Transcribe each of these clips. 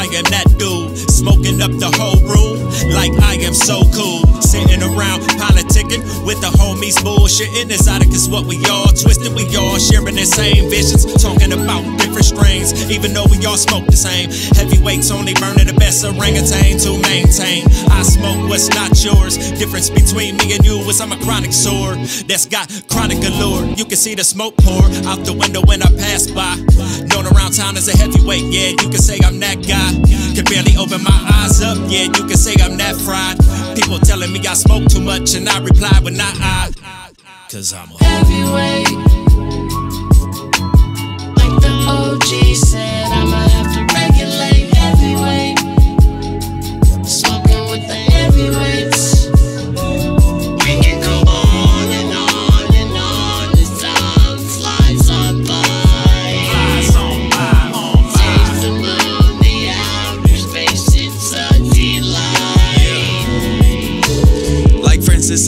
fire that dude, smoking up the whole room like I am so cool. Sitting around politicking with the homies, bullshitting. Exotic is what we all twisting. we all sharing the same visions, talking about strains, even though we all smoke the same. Heavyweights only burning the best orangutan to maintain. I smoke what's not yours. Difference between me and you is I'm a chronic sore that's got chronic allure. You can see the smoke pour out the window when I pass by. Known around town as a heavyweight, yeah, you can say I'm that guy. Can barely open my eyes up, yeah, you can say I'm that fried. People telling me I smoke too much, and I reply with not I. Cause I'm a heavyweight.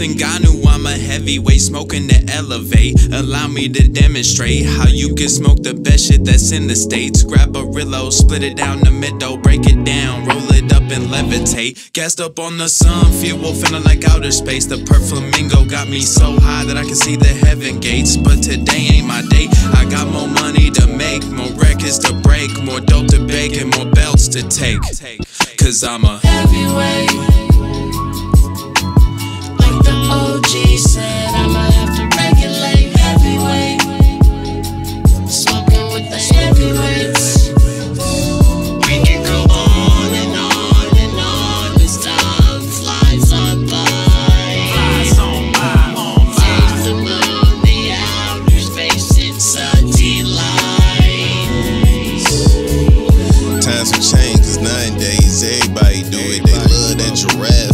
Ngannou, I'm a heavyweight smoking to elevate. Allow me to demonstrate how you can smoke the best shit that's in the states. Grab a Rillo, split it down the middle, break it down, roll it up and levitate. Gassed up on the sun, fuel feeling like outer space. The purple flamingo got me so high that I can see the heaven gates. But today ain't my day. I got more money to make, more records to break, more dope to bake, and more belts to take. Cause I'm a heavyweight. Like the OG said, I'ma have to regulate heavyweight. Smoking with the heavyweights. We can go on and on and on as time flies on by. Eyes on my, on my. Take the moon, the outer space, it's a delight. Times have changed, cause nowadays everybody do it. They love that giraffe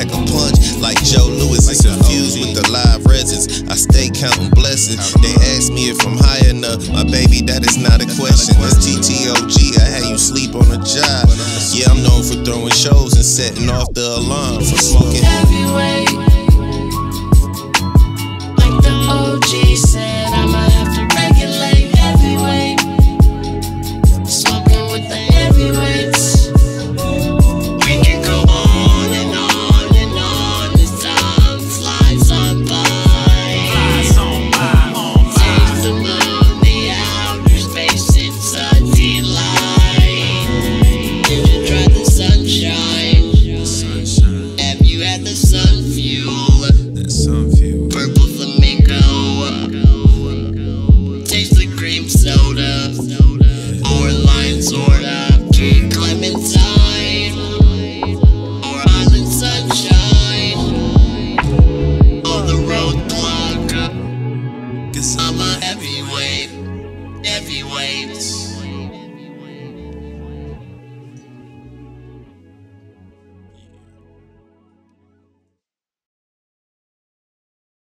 pack a punch like Joe Louis. It's infused with the live resins. I stay counting blessings. They ask me if I'm high enough. My baby, that is not a question. That's TTOG. I had you sleep on the job. Yeah, I'm known for throwing shows and setting off the alarm for smoking. Fuel. Purple flamingo. Taste the cream soda. Or lime soda. Clementine. Or island sunshine. Or the roadblock. Cause I'm